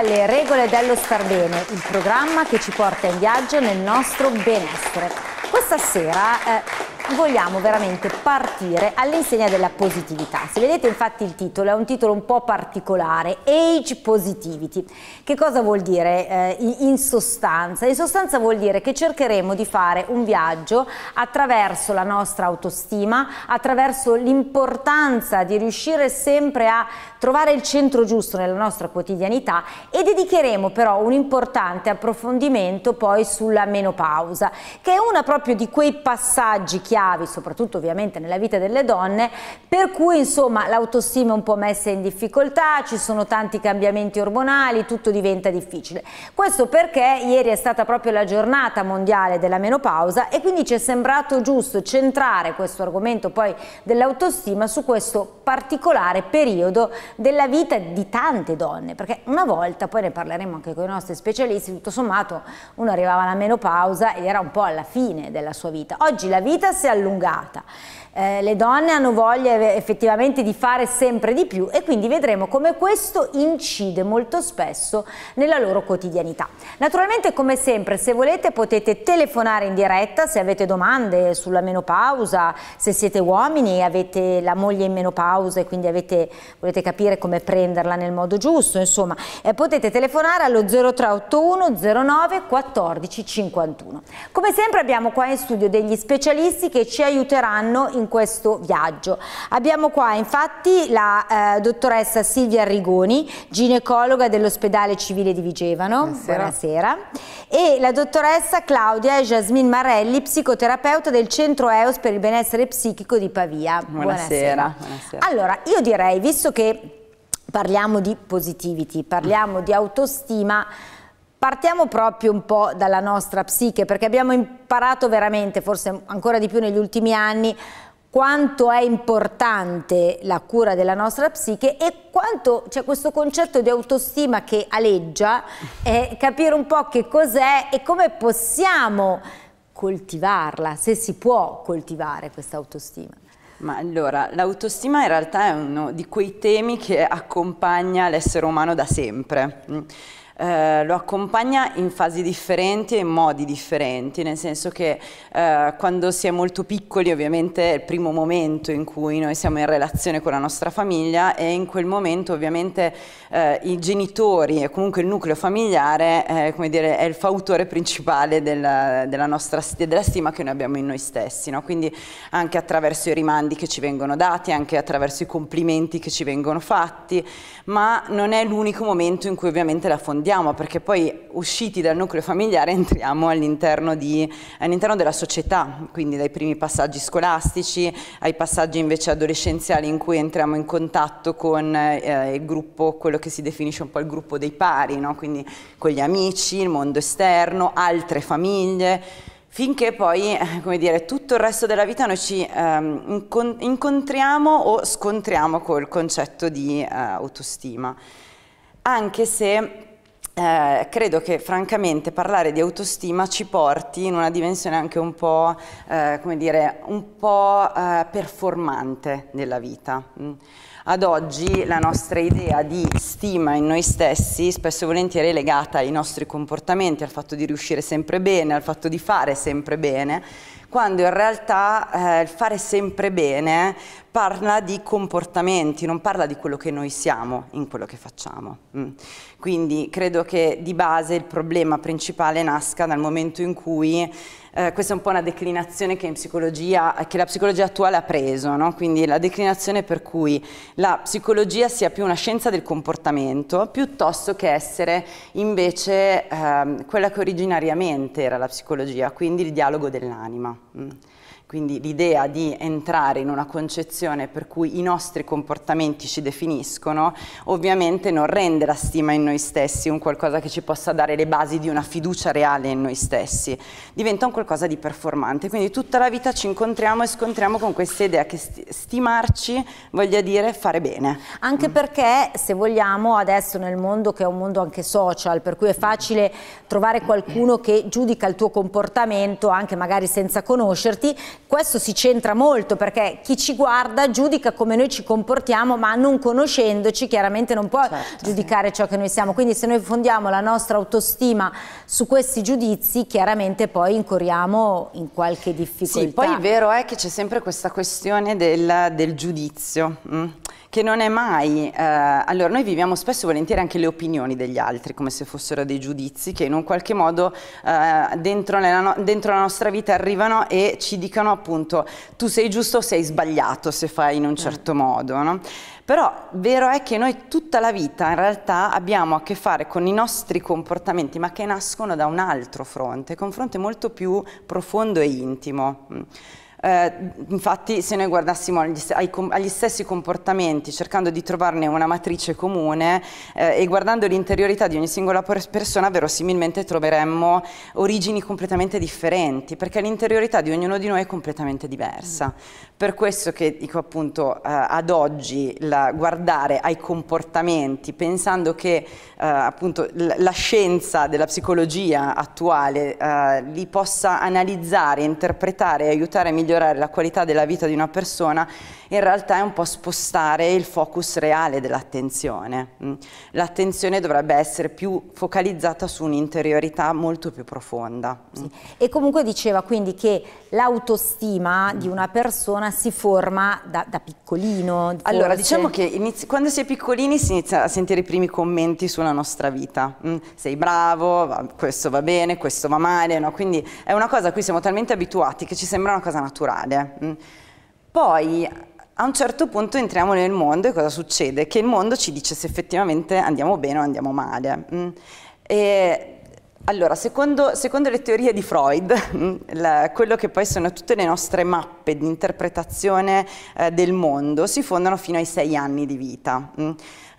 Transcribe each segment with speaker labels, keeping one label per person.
Speaker 1: Benvenuti alle Regole dello Star Bene, il programma che ci porta in viaggio nel nostro benessere. Questa sera eh, vogliamo veramente partire all'insegna della positività. Se vedete infatti il titolo è un titolo un po' particolare, Age Positivity. Che cosa vuol dire eh, in sostanza? In sostanza vuol dire che cercheremo di fare un viaggio attraverso la nostra autostima, attraverso l'importanza di riuscire sempre a trovare il centro giusto nella nostra quotidianità e dedicheremo però un importante approfondimento poi sulla menopausa, che è una proprio di quei passaggi chiari chiavi, soprattutto ovviamente nella vita delle donne, per cui insomma l'autostima è un po' messa in difficoltà, ci sono tanti cambiamenti ormonali, tutto diventa difficile. Questo perché ieri è stata proprio la giornata mondiale della menopausa e quindi ci è sembrato giusto centrare questo argomento poi dell'autostima su questo particolare periodo della vita di tante donne, perché una volta, poi ne parleremo anche con i nostri specialisti, tutto sommato uno arrivava alla menopausa ed era un po' alla fine della sua vita. Oggi la vita si è allungata eh, le donne hanno voglia effettivamente di fare sempre di più e quindi vedremo come questo incide molto spesso nella loro quotidianità. Naturalmente come sempre se volete potete telefonare in diretta se avete domande sulla menopausa, se siete uomini e avete la moglie in menopausa e quindi avete, volete capire come prenderla nel modo giusto, insomma eh, potete telefonare allo 0381 09 14 51. Come sempre abbiamo qua in studio degli specialisti che ci aiuteranno in in questo viaggio. Abbiamo qua infatti la eh, dottoressa Silvia Rigoni, ginecologa dell'ospedale civile di Vigevano, buonasera. buonasera, e la dottoressa Claudia Jasmine Marelli, psicoterapeuta del centro EOS per il benessere psichico di Pavia.
Speaker 2: Buonasera. buonasera.
Speaker 1: Allora, io direi, visto che parliamo di positivity, parliamo di autostima, Partiamo proprio un po' dalla nostra psiche perché abbiamo imparato veramente, forse ancora di più negli ultimi anni, quanto è importante la cura della nostra psiche e quanto c'è questo concetto di autostima che aleggia, eh, capire un po' che cos'è e come possiamo coltivarla, se si può coltivare questa autostima.
Speaker 2: Ma allora, l'autostima in realtà è uno di quei temi che accompagna l'essere umano da sempre. Eh, lo accompagna in fasi differenti e in modi differenti, nel senso che eh, quando si è molto piccoli ovviamente è il primo momento in cui noi siamo in relazione con la nostra famiglia e in quel momento ovviamente eh, i genitori e comunque il nucleo familiare eh, come dire, è il fautore principale della, della, nostra, della stima che noi abbiamo in noi stessi, no? quindi anche attraverso i rimandi che ci vengono dati, anche attraverso i complimenti che ci vengono fatti, ma non è l'unico momento in cui ovviamente la fondiamo andiamo perché poi usciti dal nucleo familiare entriamo all'interno, all della società, quindi dai primi passaggi scolastici ai passaggi invece adolescenziali in cui entriamo in contatto con eh, il gruppo, quello che si definisce un po' il gruppo dei pari, no? quindi con gli amici, il mondo esterno, altre famiglie, finché poi, eh, come dire, tutto il resto della vita noi ci ehm, incontriamo o scontriamo col concetto di eh, autostima. Anche se eh, credo che francamente parlare di autostima ci porti in una dimensione anche un po', eh, come dire, un po' eh, performante della vita. Mm. Ad oggi la nostra idea di stima in noi stessi spesso e volentieri è legata ai nostri comportamenti, al fatto di riuscire sempre bene, al fatto di fare sempre bene, quando in realtà eh, il fare sempre bene parla di comportamenti, non parla di quello che noi siamo in quello che facciamo. Mm. Quindi credo che di base il problema principale nasca dal momento in cui eh, questa è un po' una declinazione che che la psicologia attuale ha preso, no? quindi la declinazione per cui la psicologia sia più una scienza del comportamento piuttosto che essere invece eh, quella che originariamente era la psicologia, quindi il dialogo dell'anima. Quindi l'idea di entrare in una concezione per cui i nostri comportamenti ci definiscono, ovviamente non rende la stima in noi stessi un qualcosa che ci possa dare le basi di una fiducia reale in noi stessi, diventa un qualcosa di performante. Quindi tutta la vita ci incontriamo e scontriamo con questa idea che stimarci voglia dire fare bene.
Speaker 1: Anche mm. perché se vogliamo adesso nel mondo che è un mondo anche social, per cui è facile trovare qualcuno che giudica il tuo comportamento anche magari senza conoscerti, questo si centra molto perché chi ci guarda giudica come noi ci comportiamo ma non conoscendoci chiaramente non può certo, giudicare sì. ciò che noi siamo, quindi se noi fondiamo la nostra autostima su questi giudizi chiaramente poi incorriamo in qualche difficoltà.
Speaker 2: Sì, poi il vero è che c'è sempre questa questione del, del giudizio. Mm? Che non è mai, eh, allora noi viviamo spesso e volentieri anche le opinioni degli altri come se fossero dei giudizi che in un qualche modo eh, dentro, no dentro, la nostra vita arrivano e ci dicono appunto tu sei giusto o sei sbagliato se fai in un certo mm. modo, no? Però vero è che noi tutta la vita in realtà abbiamo a che fare con i nostri comportamenti ma che nascono da un altro fronte, un fronte molto più profondo e intimo. Eh, infatti se noi guardassimo agli, agli, stessi comportamenti cercando di trovarne una matrice comune eh, e guardando l'interiorità di ogni singola persona verosimilmente troveremmo origini completamente differenti perché l'interiorità di ognuno di noi è completamente diversa. Per questo che dico appunto eh, ad oggi la, guardare ai comportamenti pensando che eh, appunto la scienza della psicologia attuale eh, li possa analizzare, interpretare e aiutare a migliorare migliorare la qualità della vita di una persona, in realtà è un po' spostare il focus reale dell'attenzione. Mm. L'attenzione dovrebbe essere più focalizzata su un'interiorità molto più profonda.
Speaker 1: Mm. Sì. E comunque diceva quindi che l'autostima di una persona si forma da, da piccolino. Forse.
Speaker 2: Allora, diciamo che inizi, quando si è piccolini si inizia a sentire i primi commenti sulla nostra vita. Mm. Sei bravo, questo va bene, questo va male, no? quindi è una cosa a cui siamo talmente abituati che ci sembra una cosa naturale naturale. Mm. Poi a un certo punto entriamo nel mondo e cosa succede? Che il mondo ci dice se effettivamente andiamo bene o andiamo male. Mm. E allora, secondo, secondo, le teorie di Freud, mm, la, quello che poi sono tutte le nostre mappe di interpretazione eh, del mondo si fondano fino ai sei anni di vita.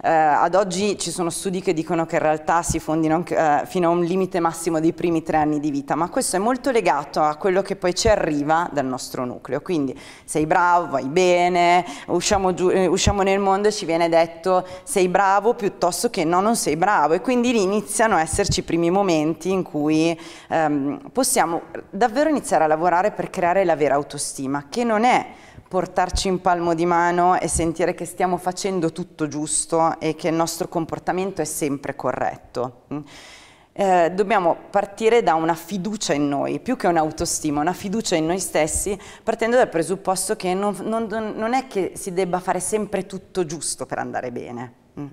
Speaker 2: Eh, ad oggi ci sono studi che dicono che in realtà si fondino eh, fino a un limite massimo dei primi tre anni di vita, ma questo è molto legato a quello che poi ci arriva dal nostro nucleo. Quindi sei bravo, vai bene, usciamo, giù, eh, usciamo nel mondo e ci viene detto sei bravo piuttosto che no, non sei bravo. E quindi lì iniziano a esserci i primi momenti in cui ehm, possiamo davvero iniziare a lavorare per creare la vera autostima, che non è portarci in palmo di mano e sentire che stiamo facendo tutto giusto e che il nostro comportamento è sempre corretto. Mm? Eh, dobbiamo partire da una fiducia in noi, più che un'autostima, una fiducia in noi stessi, partendo dal presupposto che non, non, non è che si debba fare sempre tutto giusto per andare bene. Mm.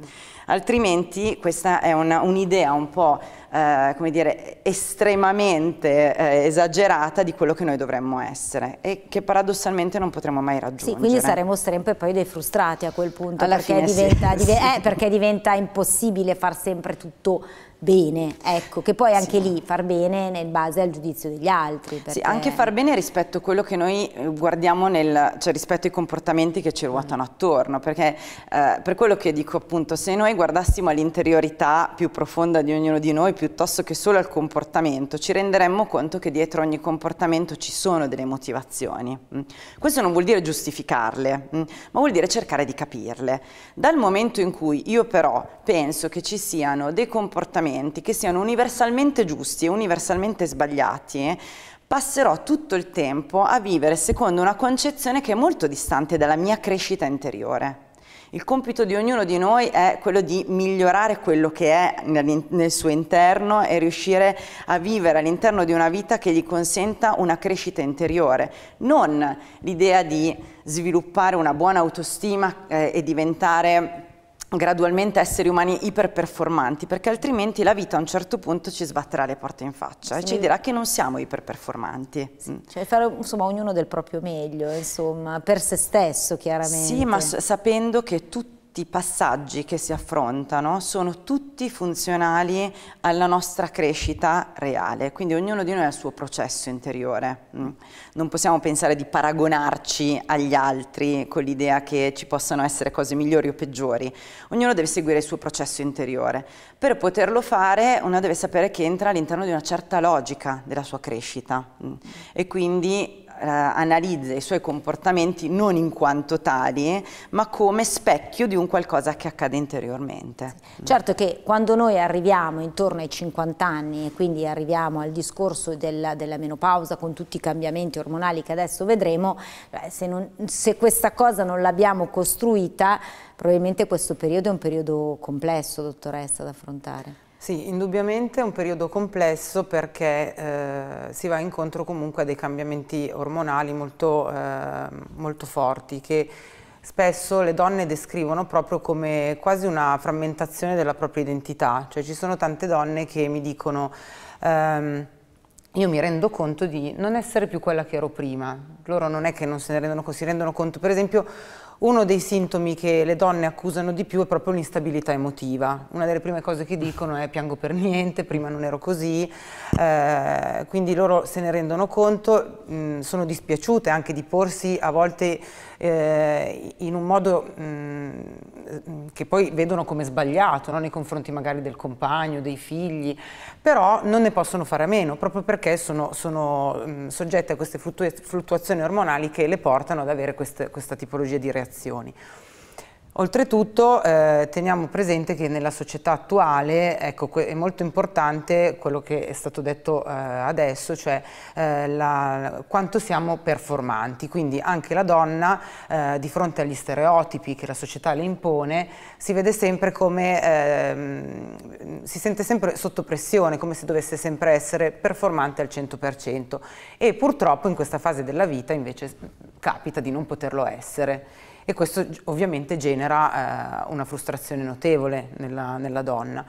Speaker 2: Altrimenti questa è un'idea un, un po' eh, come dire, estremamente eh, esagerata di quello che noi dovremmo essere e che paradossalmente non potremo mai raggiungere.
Speaker 1: Sì, quindi saremo sempre poi dei frustrati a quel punto perché diventa, sì. div eh, perché diventa impossibile far sempre tutto bene, ecco, che poi anche sì. lì far bene nel base al giudizio degli altri.
Speaker 2: Perché... Sì, anche far bene rispetto a quello che noi eh, guardiamo, nel, cioè rispetto ai comportamenti che ci ruotano mm. attorno, perché eh, per quello che dico appunto, se noi guardassimo all'interiorità più profonda di ognuno di noi, piuttosto che solo al comportamento, ci renderemmo conto che dietro ogni comportamento ci sono delle motivazioni. Mm. Questo non vuol dire giustificarle, mm, ma vuol dire cercare di capirle. Dal momento in cui io però penso che ci siano dei comportamenti comportamenti che siano universalmente giusti e universalmente sbagliati, passerò tutto il tempo a vivere secondo una concezione che è molto distante dalla mia crescita interiore. Il compito di ognuno di noi è quello di migliorare quello che è nel, suo interno e riuscire a vivere all'interno di una vita che gli consenta una crescita interiore, non l'idea di sviluppare una buona autostima eh, e diventare gradualmente esseri umani iperperformanti perché altrimenti la vita a un certo punto ci sbatterà le porte in faccia sì. e ci dirà che non siamo iperperformanti.
Speaker 1: Sì. Mm. Cioè fare insomma ognuno del proprio meglio, insomma, per se stesso chiaramente.
Speaker 2: Sì, ma sapendo che tutti i passaggi che si affrontano sono tutti funzionali alla nostra crescita reale, quindi ognuno di noi ha il suo processo interiore. Mm. Non possiamo pensare di paragonarci agli altri con l'idea che ci possano essere cose migliori o peggiori. Ognuno deve seguire il suo processo interiore. Per poterlo fare uno deve sapere che entra all'interno di una certa logica della sua crescita mm. e quindi analizza i suoi comportamenti non in quanto tali, ma come specchio di un qualcosa che accade interiormente.
Speaker 1: Certo che quando noi arriviamo intorno ai 50 anni e quindi arriviamo al discorso della, della menopausa con tutti i cambiamenti ormonali che adesso vedremo, se, non, se questa cosa non l'abbiamo costruita, probabilmente questo periodo è un periodo complesso, dottoressa, da affrontare.
Speaker 3: Sì, indubbiamente è un periodo complesso perché eh, si va incontro comunque a dei cambiamenti ormonali molto, eh, molto forti che spesso le donne descrivono proprio come quasi una frammentazione della propria identità, cioè ci sono tante donne che mi dicono ehm, io mi rendo conto di non essere più quella che ero prima, loro non è che non se ne rendono conto, si rendono conto, per esempio uno dei sintomi che le donne accusano di più è proprio l'instabilità emotiva. Una delle prime cose che dicono è piango per niente, prima non ero così, eh, quindi loro se ne rendono conto, mh, sono dispiaciute anche di porsi a volte eh, in un modo mh, che poi vedono come sbagliato, no? nei confronti magari del compagno, dei figli, però non ne possono fare a meno, proprio perché sono, sono mh, soggette a queste fluttuazioni ormonali che le portano ad avere queste, questa tipologia di reazioni. Oltretutto eh, teniamo presente che nella società attuale ecco, è molto importante quello che è stato detto eh, adesso, cioè eh, la, quanto siamo performanti, quindi anche la donna eh, di fronte agli stereotipi che la società le impone si vede sempre come, ehm, si sente sempre sotto pressione, come se dovesse sempre essere performante al 100% e purtroppo in questa fase della vita invece capita di non poterlo essere e questo ovviamente genera eh, una frustrazione notevole nella, nella donna.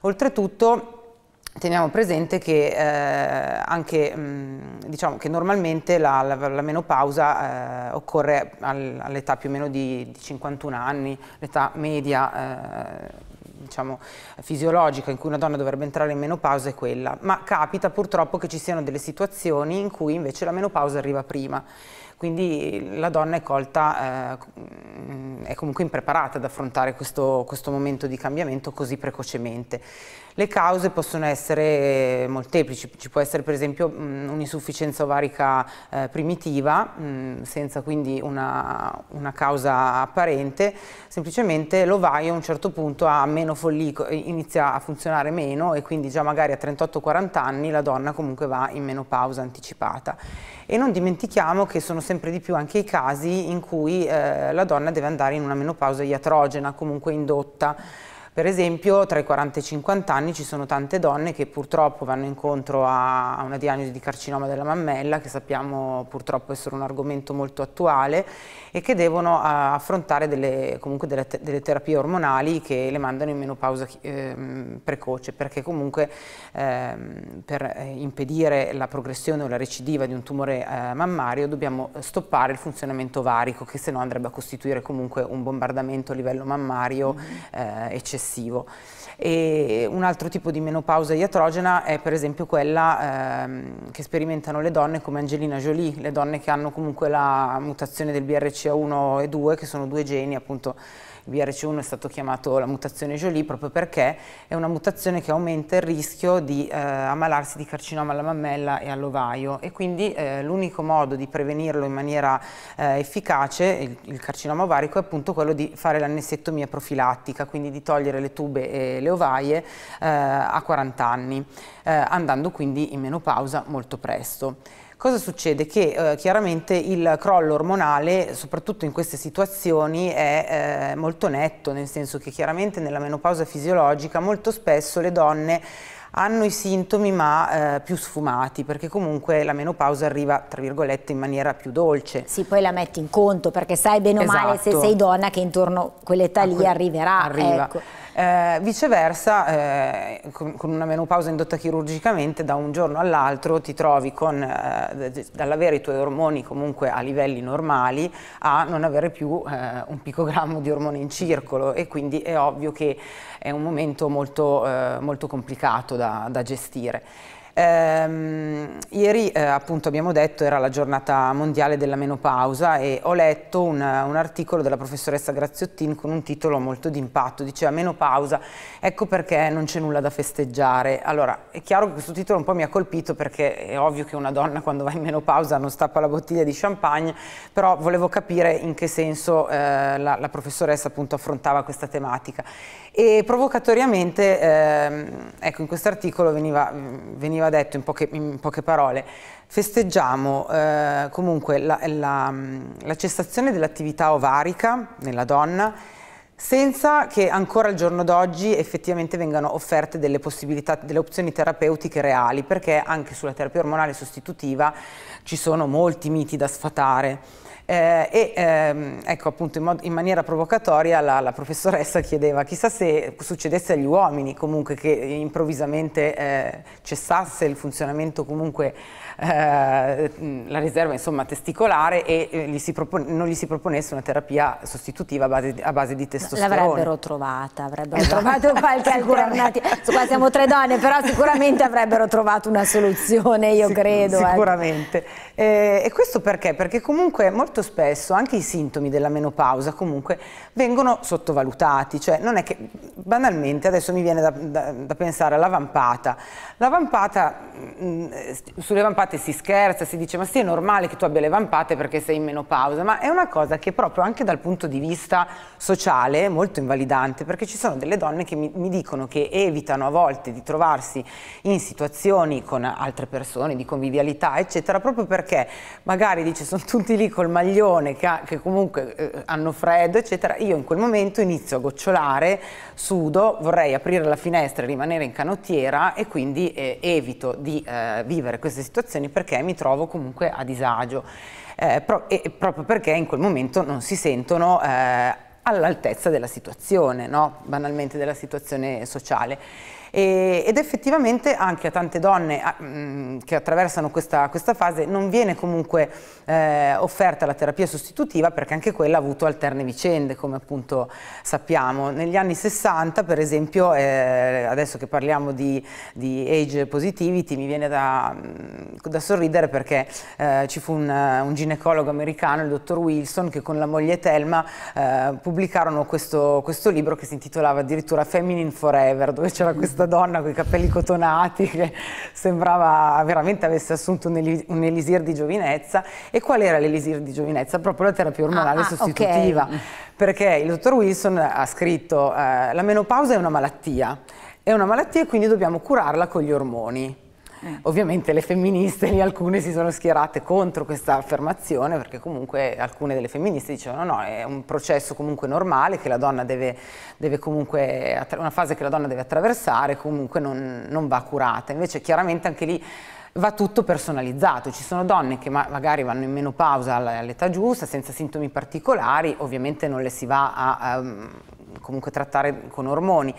Speaker 3: Oltretutto teniamo presente che, eh, anche, mh, diciamo che normalmente la, la, la menopausa eh, occorre al, all'età più o meno di, di 51 anni, l'età media eh, diciamo, fisiologica in cui una donna dovrebbe entrare in menopausa è quella, ma capita purtroppo che ci siano delle situazioni in cui invece la menopausa arriva prima quindi la donna è colta, eh, è comunque impreparata ad affrontare questo, questo momento di cambiamento così precocemente. Le cause possono essere molteplici, ci può essere per esempio un'insufficienza ovarica eh, primitiva, mh, senza quindi una, una, causa apparente, semplicemente l'ovaio a un certo punto ha meno follico, inizia a funzionare meno e quindi già magari a 38-40 anni la donna comunque va in menopausa anticipata. E non dimentichiamo che sono sempre di più anche i casi in cui eh, la donna deve andare in una menopausa iatrogena, comunque indotta, per esempio tra i 40 e i 50 anni ci sono tante donne che purtroppo vanno incontro a una diagnosi di carcinoma della mammella, che sappiamo purtroppo essere un argomento molto attuale, e che devono affrontare delle, comunque delle, delle terapie ormonali che le mandano in menopausa eh, precoce, perché comunque eh, per impedire la progressione o la recidiva di un tumore eh, mammario dobbiamo stoppare il funzionamento ovarico, che se no andrebbe a costituire comunque un bombardamento a livello mammario mm -hmm. eccessivo eccessivo. E un altro tipo di menopausa iatrogena è per esempio quella ehm, che sperimentano le donne come Angelina Jolie, le donne che hanno comunque la mutazione del BRCA1 e 2, che sono due geni appunto il BRC1 è stato chiamato la mutazione Jolie proprio perché è una mutazione che aumenta il rischio di eh, ammalarsi di carcinoma alla mammella e all'ovaio e quindi eh, l'unico modo di prevenirlo in maniera eh, efficace, il, il, carcinoma ovarico, è appunto quello di fare l'annessettomia profilattica, quindi di togliere le tube e le ovaie eh, a 40 anni, eh, andando quindi in menopausa molto presto. Cosa succede? Che eh, chiaramente il crollo ormonale, soprattutto in queste situazioni, è eh, molto netto, nel senso che chiaramente nella menopausa fisiologica molto spesso le donne hanno i sintomi ma eh, più sfumati perché comunque la menopausa arriva tra virgolette in maniera più dolce.
Speaker 1: Sì, poi la metti in conto perché sai bene o esatto. male se esatto. sei donna che intorno a quell'età lì arriverà.
Speaker 3: Arriva. Ecco. Eh, viceversa, eh, con, con, una menopausa indotta chirurgicamente, da un giorno all'altro ti trovi con, eh, dall'avere i tuoi ormoni comunque a livelli normali a non avere più eh, un picogrammo di ormone in circolo e quindi è ovvio che è un momento molto, eh, molto complicato da, da gestire. Ehm, ieri eh, appunto abbiamo detto era la giornata mondiale della menopausa e ho letto un, un articolo della professoressa Graziottin con un titolo molto d'impatto, diceva menopausa, ecco perché non c'è nulla da festeggiare. Allora è chiaro che questo titolo un po' mi ha colpito perché è ovvio che una donna quando va in menopausa non stappa la bottiglia di champagne, però volevo capire in che senso eh, la, la professoressa appunto affrontava questa tematica. E provocatoriamente, ehm, ecco, in questo articolo veniva, veniva detto in poche, in poche, parole, festeggiamo eh, comunque la, la, la cessazione dell'attività ovarica nella donna senza che ancora al giorno d'oggi effettivamente vengano offerte delle possibilità, delle opzioni terapeutiche reali, perché anche sulla terapia ormonale sostitutiva ci sono molti miti da sfatare. Eh, e ehm, ecco appunto in, in maniera provocatoria la, la, professoressa chiedeva chissà se succedesse agli uomini comunque che improvvisamente eh, cessasse il funzionamento comunque eh, la riserva insomma, testicolare e eh, gli non gli si proponesse una terapia sostitutiva a base, a base di testosterone.
Speaker 1: L'avrebbero trovata, avrebbero esatto. trovato qualche alternativa. Qua siamo tre donne, però sicuramente avrebbero trovato una soluzione, io Sic credo.
Speaker 3: Ecco. Sicuramente. Eh. e questo perché? Perché comunque molto spesso anche i sintomi della menopausa comunque vengono sottovalutati, cioè non è che banalmente adesso mi viene da, da, da pensare alla vampata. La vampata, mh, sulle vampate vampate si scherza, si dice ma sì è normale che tu abbia le vampate perché sei in menopausa, ma è una cosa che proprio anche dal punto di vista sociale è molto invalidante perché ci sono delle donne che mi, mi dicono che evitano a volte di trovarsi in situazioni con altre persone di convivialità eccetera proprio perché magari dice sono tutti lì col maglione che, ha, che comunque eh, hanno freddo eccetera, io in quel momento inizio a gocciolare, sudo, vorrei aprire la finestra e rimanere in canottiera e quindi eh, evito di eh, vivere queste situazioni situazioni perché mi trovo comunque a disagio, eh, pro e proprio perché in quel momento non si sentono eh, all'altezza della situazione, no? banalmente della situazione sociale. E, ed effettivamente anche a tante donne a, mh, mm, che attraversano questa, questa, fase non viene comunque eh, offerta la terapia sostitutiva perché anche quella ha avuto alterne vicende come appunto sappiamo. Negli anni 60 per esempio, eh, adesso che parliamo di, di, age positivity mi viene da, mm, da sorridere perché eh, ci fu un, un, ginecologo americano, il dottor Wilson, che con la moglie Thelma eh, pubblicarono questo, questo libro che si intitolava addirittura Feminine Forever dove c'era questa donna con i capelli cotonati che sembrava veramente avesse assunto un, elisir di giovinezza. E qual era l'elisir di giovinezza? Proprio la terapia ormonale ah, ah, sostitutiva. Okay. Perché il dottor Wilson ha scritto eh, la menopausa è una malattia, è una malattia e quindi dobbiamo curarla con gli ormoni. Eh. Ovviamente le femministe lì alcune si sono schierate contro questa affermazione perché comunque alcune delle femministe dicevano no, è un processo comunque normale che la donna deve, deve comunque, una fase che la donna deve attraversare, comunque non, non va curata. Invece chiaramente anche lì va tutto personalizzato, ci sono donne che ma magari vanno in menopausa all'età giusta, senza sintomi particolari, ovviamente non le si va a, a comunque trattare con ormoni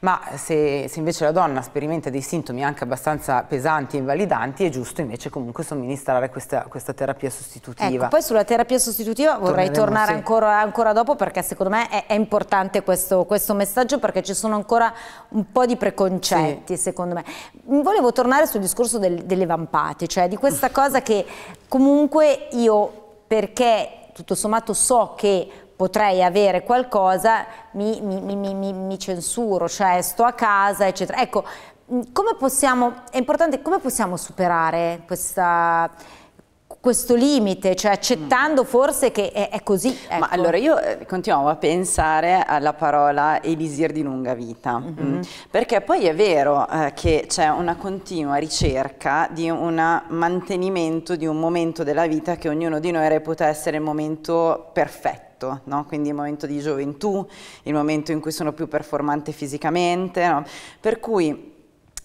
Speaker 3: ma se, se, invece la donna sperimenta dei sintomi anche abbastanza pesanti e invalidanti è giusto invece comunque somministrare questa, questa terapia sostitutiva.
Speaker 1: Ecco, poi sulla terapia sostitutiva vorrei tornare sì. ancora, ancora, dopo perché secondo me è, è importante questo, questo, messaggio perché ci sono ancora un po' di preconcetti sì. secondo me. Volevo tornare sul discorso del, delle vampate, cioè di questa cosa che comunque io perché tutto sommato so che potrei avere qualcosa, mi, mi, mi, mi, censuro, cioè sto a casa, eccetera. Ecco, come possiamo, è importante, come possiamo superare questa questo limite, cioè accettando forse che è, è così. Ecco.
Speaker 2: Ma allora io eh, continuavo a pensare alla parola elisir di lunga vita, mm -hmm. mm, perché poi è vero eh, che c'è una continua ricerca di un mantenimento di un momento della vita che ognuno di noi reputa essere il momento perfetto. No? quindi il momento di gioventù, il momento in cui sono più performante fisicamente, no? per cui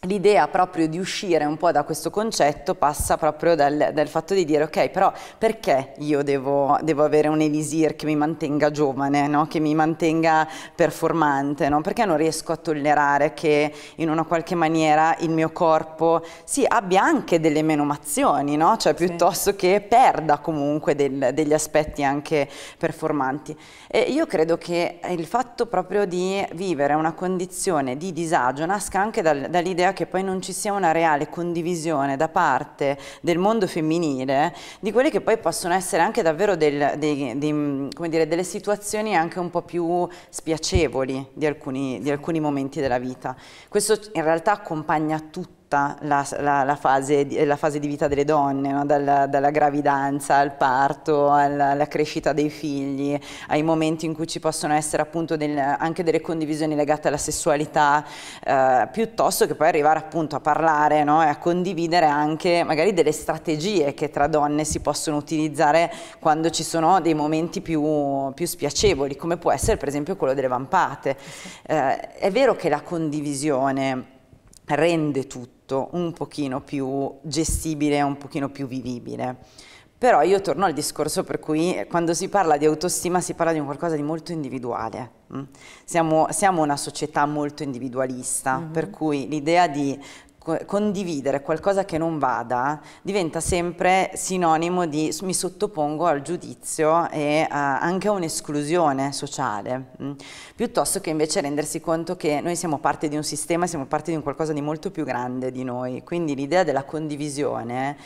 Speaker 2: l'idea proprio di uscire un po' da questo concetto passa proprio dal, dal fatto di dire ok però perché io devo, devo, avere un elisir che mi mantenga giovane, no? che mi mantenga performante, no? perché non riesco a tollerare che in una qualche maniera il mio corpo sì, abbia anche delle menomazioni, no? cioè piuttosto sì. che perda comunque del, degli aspetti anche performanti. E io credo che il fatto proprio di vivere una condizione di disagio nasca anche dal, dall'idea l'idea che poi non ci sia una reale condivisione da parte del mondo femminile di quelle che poi possono essere anche davvero del, dei, dei, dire, delle situazioni anche un po' più spiacevoli di alcuni, di alcuni momenti della vita. Questo in realtà accompagna tutto tutta la, la, la, fase, la, fase, di vita delle donne, no? dalla, dalla, gravidanza al parto, alla, alla, crescita dei figli, ai momenti in cui ci possono essere appunto del, anche delle condivisioni legate alla sessualità, eh, piuttosto che poi arrivare appunto a parlare no? e a condividere anche magari delle strategie che tra donne si possono utilizzare quando ci sono dei momenti più, più spiacevoli, come può essere per esempio quello delle vampate. Eh, è vero che la condivisione rende tutto un pochino più gestibile, un pochino più vivibile. Però io torno al discorso per cui quando si parla di autostima si parla di un qualcosa di molto individuale. Mm? Siamo, siamo una società molto individualista, mm -hmm. per cui l'idea di condividere qualcosa che non vada diventa sempre sinonimo di mi sottopongo al giudizio e a, anche a un'esclusione sociale? Mm? Piuttosto che invece rendersi conto che noi siamo parte di un sistema, siamo parte di un qualcosa di molto più grande di noi, quindi l'idea della condivisione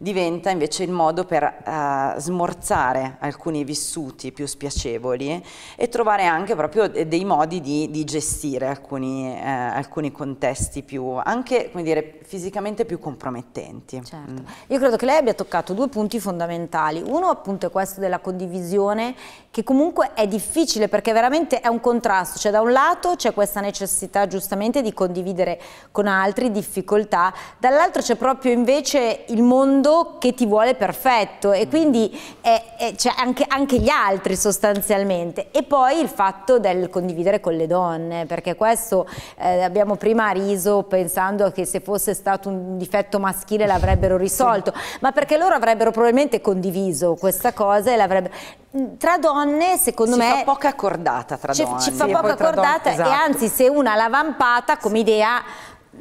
Speaker 2: diventa invece il modo per uh, smorzare alcuni vissuti più spiacevoli e trovare anche proprio dei modi di, di gestire alcuni, uh, alcuni, contesti più, anche come dire, fisicamente più compromettenti.
Speaker 1: Certo. Mm. Io credo che lei abbia toccato due punti fondamentali. Uno appunto è questo della condivisione che comunque è difficile perché veramente è un contrasto, cioè da un lato c'è questa necessità giustamente di condividere con altri difficoltà, dall'altro c'è proprio invece il mondo che ti vuole perfetto e quindi c'è anche, anche, gli altri sostanzialmente. E poi il fatto del condividere con le donne perché questo eh, abbiamo prima riso pensando che se fosse stato un difetto maschile l'avrebbero risolto sì. ma perché loro avrebbero probabilmente condiviso questa cosa e l'avrebbero tra donne secondo
Speaker 2: si
Speaker 1: me
Speaker 2: fa poca accordata tra donne
Speaker 1: ci fa sì, poca accordata esatto. e anzi se una l'ha vampata come idea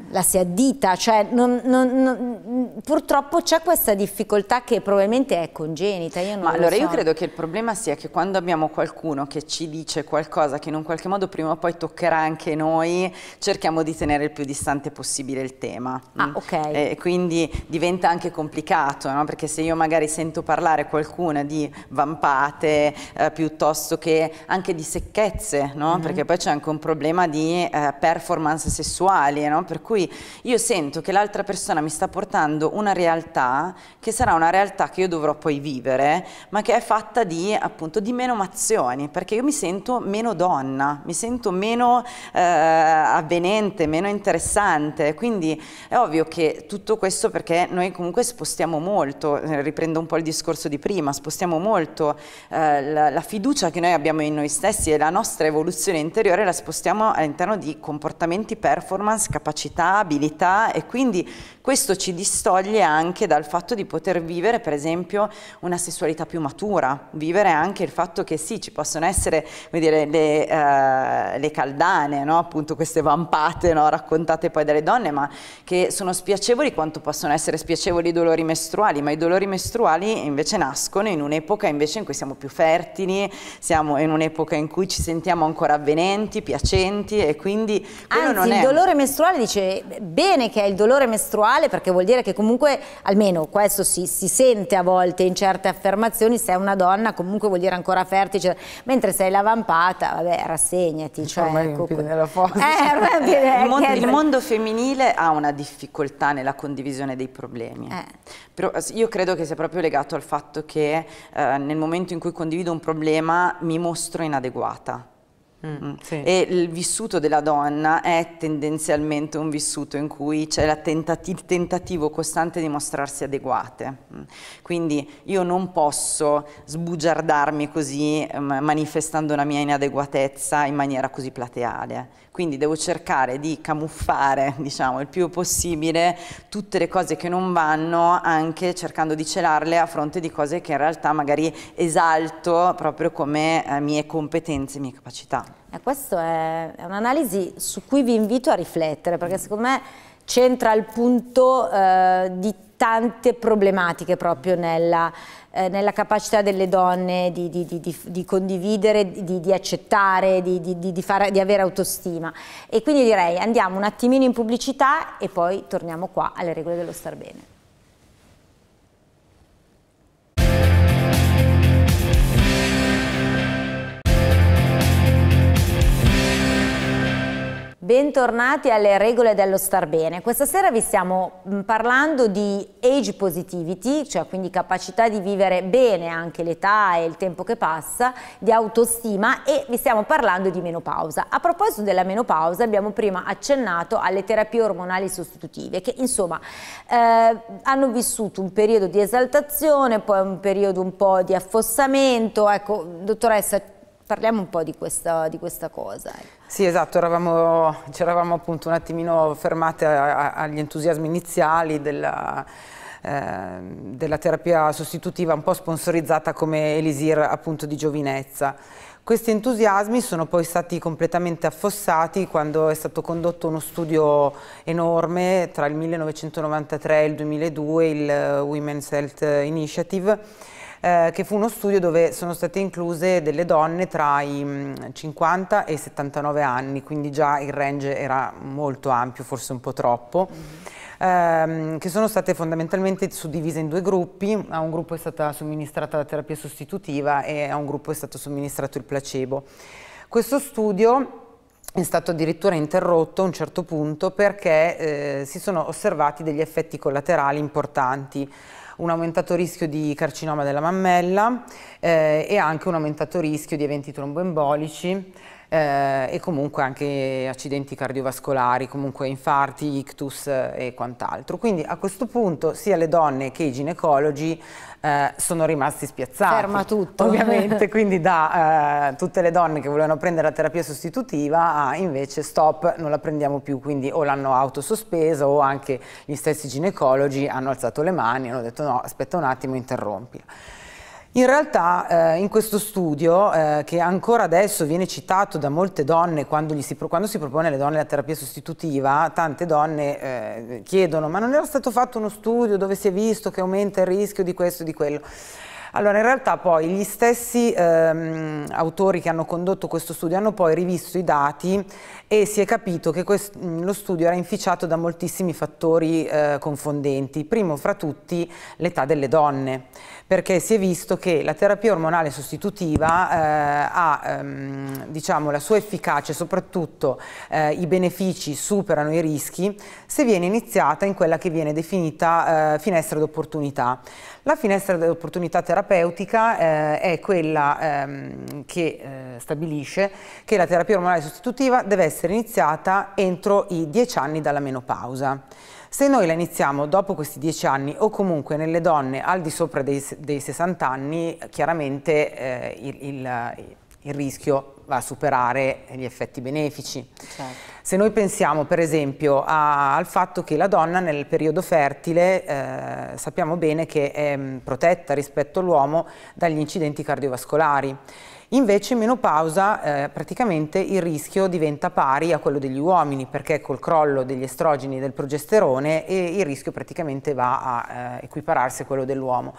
Speaker 1: la si addita, cioè non, non, non, purtroppo c'è questa difficoltà che probabilmente è congenita.
Speaker 2: Ma allora so. io credo che il problema sia che quando abbiamo qualcuno che ci dice qualcosa che in un qualche modo prima o poi toccherà anche noi, cerchiamo di tenere il più distante possibile il tema.
Speaker 1: Ah, mm. ok.
Speaker 2: E quindi diventa anche complicato, no? perché se io magari sento parlare qualcuno di vampate eh, piuttosto che anche di secchezze, no? mm -hmm. perché poi c'è anche un problema di eh, performance sessuali, no? per cui io sento che l'altra persona mi sta portando una realtà che sarà una realtà che io dovrò poi vivere, ma che è fatta di appunto di menomazioni, perché io mi sento meno donna, mi sento meno eh, avvenente, meno interessante, quindi è ovvio che tutto questo perché noi comunque spostiamo molto, eh, riprendo un po' il discorso di prima, spostiamo molto eh, la, la fiducia che noi abbiamo in noi stessi e la nostra evoluzione interiore la spostiamo all'interno di comportamenti performance, capacità capacità, abilità e quindi questo ci distoglie anche dal fatto di poter vivere per esempio una sessualità più matura, vivere anche il fatto che sì, ci possono essere dire, le, uh, le, caldane, no? appunto queste vampate no? raccontate poi dalle donne, ma che sono spiacevoli quanto possono essere spiacevoli i dolori mestruali, ma i dolori mestruali invece nascono in un'epoca invece in cui siamo più fertili, siamo in un'epoca in cui ci sentiamo ancora avvenenti, piacenti e quindi...
Speaker 1: Anzi, il dolore mestruale dice bene che è il dolore mestruale perché vuol dire che comunque almeno questo si, si, sente a volte in certe affermazioni se è una donna comunque vuol dire ancora fertile mentre sei la vampata vabbè rassegnati cioè,
Speaker 3: ormai ecco, nella foto.
Speaker 2: Eh, il, mondo, il, mondo, femminile ha una difficoltà nella condivisione dei problemi. Eh. però io credo che sia proprio legato al fatto che eh, nel momento in cui condivido un problema mi mostro inadeguata Mm, mm, sì. E il vissuto della donna è tendenzialmente un vissuto in cui c'è il tentati tentativo costante di mostrarsi adeguate. Mm. Quindi io non posso sbugiardarmi così manifestando una mia inadeguatezza in maniera così plateale. Quindi devo cercare di camuffare, diciamo, il più possibile tutte le cose che non vanno, anche cercando di celarle a fronte di cose che in realtà magari esalto proprio come eh, mie competenze, mie capacità.
Speaker 1: Eh, questa è, è un'analisi su cui vi invito a riflettere, perché secondo me c'entra il punto eh, di tante problematiche proprio nella, eh, nella capacità delle donne di, di, di, di condividere, di, accettare, fare, di avere autostima. E quindi direi andiamo un attimino in pubblicità e poi torniamo qua alle regole dello star bene. Bentornati alle regole dello star bene. Questa sera vi stiamo parlando di age positivity, cioè quindi capacità di vivere bene anche l'età e il tempo che passa, di autostima e vi stiamo parlando di menopausa. A proposito della menopausa abbiamo prima accennato alle terapie ormonali sostitutive che insomma eh, hanno vissuto un periodo di esaltazione, poi un periodo un po' di affossamento. Ecco, dottoressa, parliamo un po' di questa, di questa cosa.
Speaker 3: Sì, esatto, eravamo, ci eravamo appunto un attimino fermate a, a, agli entusiasmi iniziali della, eh, della, terapia sostitutiva un po' sponsorizzata come Elisir appunto di giovinezza. Questi entusiasmi sono poi stati completamente affossati quando è stato condotto uno studio enorme tra il 1993 e il 2002, il Women's Health Initiative, eh, che fu uno studio dove sono state incluse delle donne tra i 50 mm, e i 79 anni, quindi già il range era molto ampio, forse un po' troppo. Ehm, che sono state fondamentalmente suddivise in due gruppi, a un gruppo è stata somministrata la terapia sostitutiva e a un gruppo è stato somministrato il placebo. Questo studio è stato addirittura interrotto a un certo punto perché eh, si sono osservati degli effetti collaterali importanti un aumentato rischio di carcinoma della mammella eh, e anche un aumentato rischio di eventi tromboembolici eh, e comunque anche accidenti cardiovascolari, comunque infarti, ictus e quant'altro. Quindi a questo punto sia le donne che i ginecologi eh, sono rimasti spiazzati.
Speaker 1: Ferma tutto.
Speaker 3: Ovviamente, quindi da eh, tutte le donne che volevano prendere la terapia sostitutiva a invece stop, non la prendiamo più, quindi o l'hanno autosospesa o anche gli stessi ginecologi hanno alzato le mani e hanno detto no, aspetta un attimo, interrompila. In realtà eh, in questo studio, eh, che ancora adesso viene citato da molte donne quando, si, quando, si, propone alle donne la terapia sostitutiva, tante donne eh, chiedono ma non era stato fatto uno studio dove si è visto che aumenta il rischio di questo e di quello? Allora, in realtà poi gli stessi ehm, autori che hanno condotto questo studio hanno poi rivisto i dati e si è capito che lo studio era inficiato da moltissimi fattori eh, confondenti. Primo fra tutti l'età delle donne perché si è visto che la terapia ormonale sostitutiva eh, ha ehm, diciamo, la sua efficacia e soprattutto eh, i benefici superano i rischi se viene iniziata in quella che viene definita eh, finestra d'opportunità. La finestra d'opportunità terapeutica eh, è quella ehm, che eh, stabilisce che la terapia ormonale sostitutiva deve essere iniziata entro i 10 anni dalla menopausa. Se noi la iniziamo dopo questi 10 anni o comunque nelle donne al di sopra dei, dei 60 anni, chiaramente eh, il, il, il, rischio va a superare gli effetti benefici. Certo. Se noi pensiamo per esempio a, al fatto che la donna nel periodo fertile eh, sappiamo bene che è protetta rispetto all'uomo dagli incidenti cardiovascolari. Invece in menopausa eh, praticamente il rischio diventa pari a quello degli uomini perché col crollo degli estrogeni e del progesterone il rischio praticamente va a eh, equipararsi a quello dell'uomo.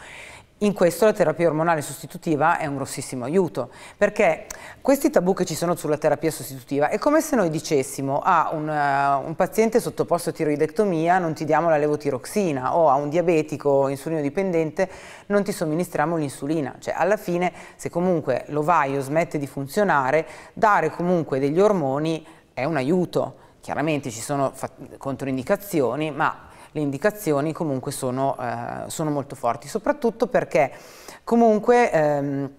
Speaker 3: In questo la terapia ormonale sostitutiva è un grossissimo aiuto, perché questi tabù che ci sono sulla terapia sostitutiva è come se noi dicessimo a un, uh, un paziente sottoposto a tiroidectomia non ti diamo la levotiroxina o a un diabetico insulino dipendente non ti somministriamo l'insulina. Cioè alla fine se comunque l'ovaio smette di funzionare, dare comunque degli ormoni è un aiuto. Chiaramente ci sono controindicazioni, ma le indicazioni comunque sono, eh, sono molto forti, soprattutto perché comunque ehm,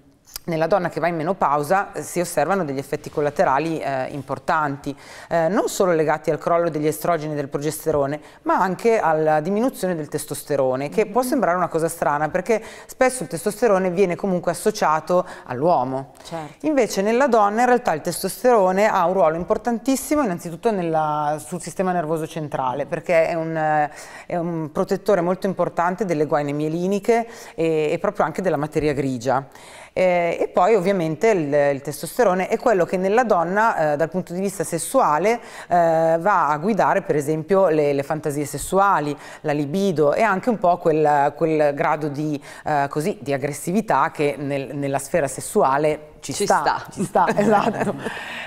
Speaker 3: nella donna che va in menopausa eh, si osservano degli effetti collaterali eh, importanti, eh, non solo legati al crollo degli estrogeni e del progesterone, ma anche alla diminuzione del testosterone, che può sembrare una cosa strana perché spesso il testosterone viene comunque associato all'uomo. Certo. Invece nella donna in realtà il testosterone ha un ruolo importantissimo innanzitutto nella, sul sistema nervoso centrale, perché è un, è un, protettore molto importante delle guaine mieliniche e, e proprio anche della materia grigia. Eh, e poi ovviamente il, il, testosterone è quello che nella donna eh, dal punto di vista sessuale eh, va a guidare per esempio le, le, fantasie sessuali, la libido e anche un po' quel, quel grado di, eh, così, di aggressività che nel, nella sfera sessuale ci, ci sta, sta, ci sta, esatto.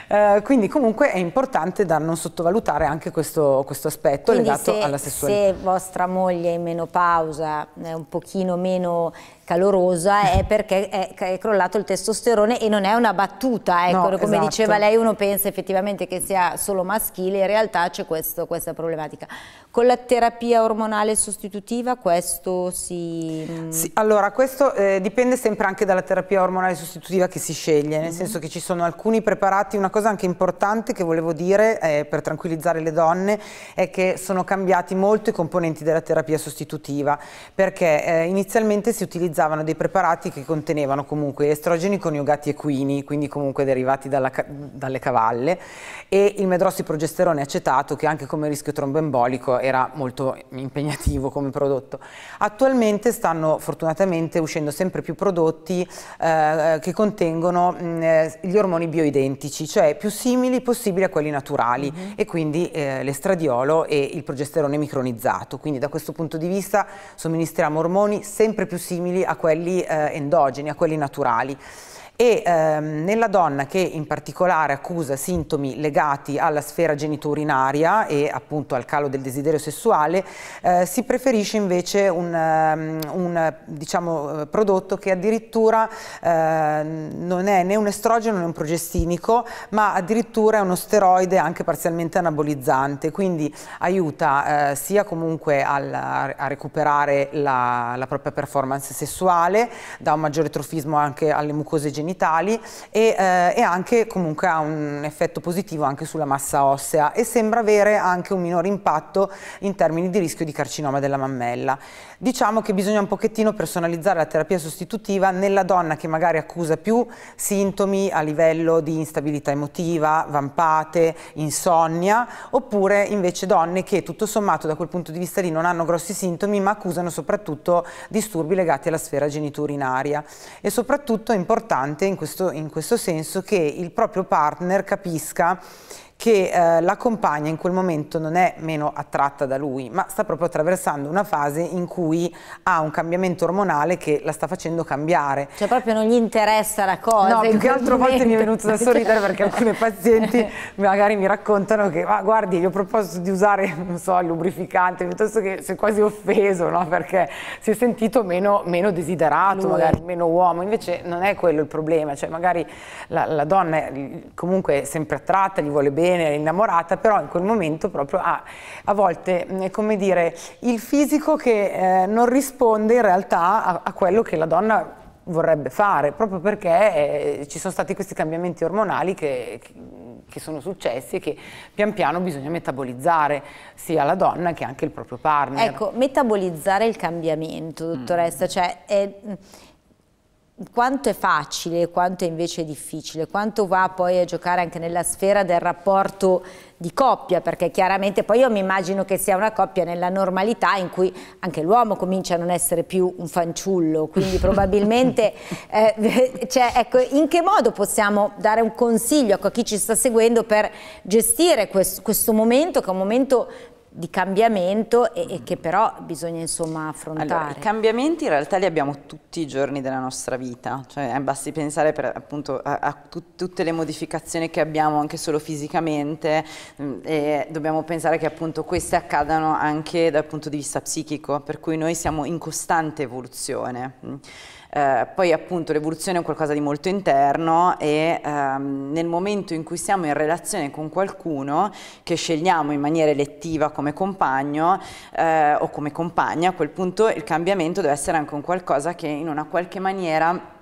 Speaker 3: Uh, quindi comunque è importante da non sottovalutare anche questo, questo aspetto
Speaker 1: quindi
Speaker 3: legato
Speaker 1: se,
Speaker 3: alla sessualità.
Speaker 1: Se vostra moglie è in menopausa, è un pochino meno calorosa è perché è, è, crollato il testosterone e non è una battuta, ecco, no, come esatto. diceva lei uno pensa effettivamente che sia solo maschile, in realtà c'è questa problematica. Con la terapia ormonale sostitutiva questo si...
Speaker 3: Mm, sì, allora questo eh, dipende sempre anche dalla terapia ormonale sostitutiva che si sceglie, nel mm -hmm. senso che ci sono alcuni preparati, una cosa anche importante che volevo dire eh, per tranquillizzare le donne è che sono cambiati molto i componenti della terapia sostitutiva perché eh, inizialmente si utilizzavano dei preparati che contenevano comunque estrogeni coniugati equini, quindi comunque derivati dalla, dalle cavalle e il medrossiprogesterone acetato che anche come rischio tromboembolico era molto impegnativo come prodotto. Attualmente stanno fortunatamente uscendo sempre più prodotti eh, che contengono mh, eh, gli ormoni bioidentici, cioè più simili possibili a quelli naturali mm -hmm. e quindi eh, l'estradiolo e il progesterone micronizzato. Quindi da questo punto di vista somministriamo ormoni sempre più simili a quelli eh, endogeni, a quelli naturali e ehm, nella donna che in particolare accusa sintomi legati alla sfera genitourinaria e appunto al calo del desiderio sessuale eh, si preferisce invece un, um, un diciamo, prodotto che addirittura eh, non è né un estrogeno né un progestinico ma addirittura è uno steroide anche parzialmente anabolizzante. Quindi aiuta eh, sia comunque al, a recuperare la, la propria performance sessuale dà un maggiore trofismo anche alle mucose genitali genitali e, eh, e, anche comunque ha un effetto positivo anche sulla massa ossea e sembra avere anche un minore impatto in termini di rischio di carcinoma della mammella. Diciamo che bisogna un pochettino personalizzare la terapia sostitutiva nella donna che magari accusa più sintomi a livello di instabilità emotiva, vampate, insonnia, oppure invece donne che tutto sommato da quel punto di vista lì non hanno grossi sintomi ma accusano soprattutto disturbi legati alla sfera geniturinaria e soprattutto è importante in questo, in questo senso che il proprio partner capisca che eh, la compagna in quel momento non è meno attratta da lui, ma sta proprio attraversando una fase in cui ha un cambiamento ormonale che la sta facendo cambiare.
Speaker 1: Cioè proprio non gli interessa la cosa.
Speaker 3: No, più che altre volte mi è venuto da sorridere perché alcune pazienti magari mi raccontano che, ma guardi, gli ho proposto di usare, non so, il lubrificante, piuttosto che si è quasi offeso, no? Perché si è sentito meno, meno desiderato, lui. magari meno uomo, invece non è quello il problema, cioè magari la, la donna comunque è sempre attratta, gli vuole bene, bene, innamorata, però in quel momento proprio ha a volte, mm, come dire, il fisico che eh, non risponde in realtà a, a quello che la donna vorrebbe fare, proprio perché eh, ci sono stati questi cambiamenti ormonali che, che, sono successi e che pian piano bisogna metabolizzare sia la donna che anche il proprio partner.
Speaker 1: Ecco, metabolizzare il cambiamento, dottoressa, mm. cioè è, quanto è facile, quanto è invece difficile, quanto va poi a giocare anche nella sfera del rapporto di coppia, perché chiaramente poi io mi immagino che sia una coppia nella normalità in cui anche l'uomo comincia a non essere più un fanciullo, quindi probabilmente, eh, cioè, ecco, in che modo possiamo dare un consiglio a chi ci sta seguendo per gestire questo, questo momento, che è un momento di cambiamento e, e, che però bisogna insomma affrontare.
Speaker 2: Allora, I cambiamenti in realtà li abbiamo tutti i giorni della nostra vita, cioè eh, basti pensare per, appunto a, a tut, tutte le modificazioni che abbiamo anche solo fisicamente mh, mm, e dobbiamo pensare che appunto queste accadano anche dal punto di vista psichico, per cui noi siamo in costante evoluzione. Mh. Eh, poi appunto l'evoluzione è qualcosa di molto interno e ehm, nel momento in cui siamo in relazione con qualcuno che scegliamo in maniera elettiva come compagno eh, o come compagna, a quel punto il cambiamento deve essere anche un qualcosa che in una qualche maniera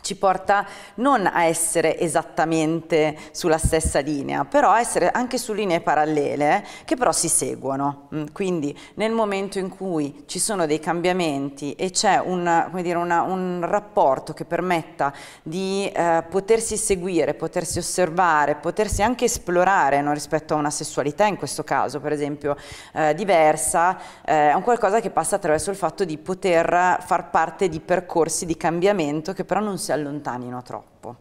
Speaker 2: ci porta non a essere esattamente sulla stessa linea, però a essere anche su linee parallele che però si seguono. Mm, quindi nel momento in cui ci sono dei cambiamenti e c'è un, un, rapporto che permetta di eh, potersi seguire, potersi osservare, potersi anche esplorare no, rispetto a una sessualità in questo caso, per esempio, eh, diversa, eh, è un qualcosa che passa attraverso il fatto di poter far parte di percorsi di cambiamento che però non si si allontanino troppo.